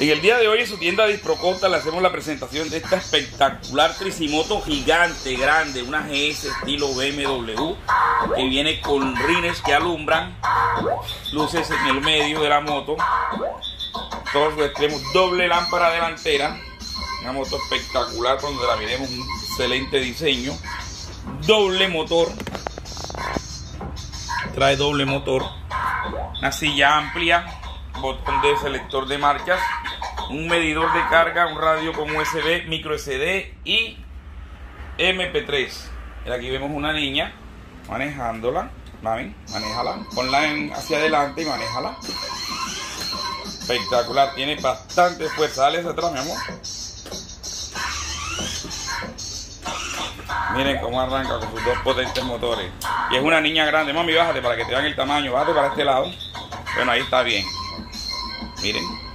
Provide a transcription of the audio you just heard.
En el día de hoy en su tienda Disprocosta le hacemos la presentación de esta espectacular tricimoto gigante, grande, una GS estilo BMW que viene con rines que alumbran, luces en el medio de la moto, todos los extremos, doble lámpara delantera, una moto espectacular donde la miremos, un excelente diseño, doble motor, trae doble motor, una silla amplia, botón de selector de marcas, un medidor de carga, un radio con USB, micro SD y MP3. Aquí vemos una niña manejándola. Mami, manéjala. Ponla hacia adelante y manéjala. Espectacular, tiene bastante fuerza. Dale hacia atrás, mi amor. Miren cómo arranca con sus dos potentes motores. Y es una niña grande. Mami, bájate para que te vean el tamaño. Bájate para este lado. Bueno, ahí está bien. Miren.